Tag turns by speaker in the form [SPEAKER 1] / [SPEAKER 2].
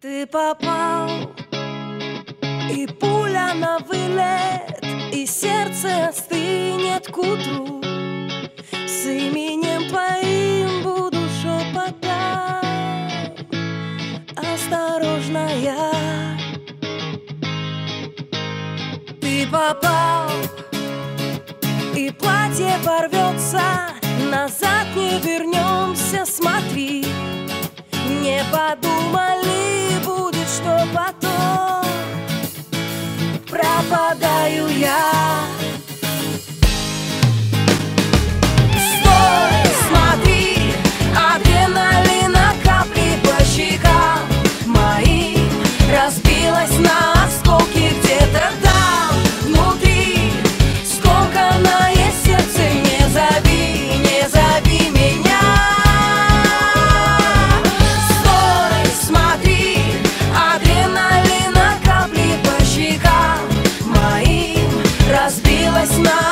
[SPEAKER 1] Ты попал, и пуля на вылет, и сердце стынет к утру. С именем твоим буду шепотать, осторожная. Ты попал, и платье порвется, назад не вернемся, смотри. Не подумали, потом Пропадаю я. Стой, смотри, адреналина капли по щекам разбилась на адреналина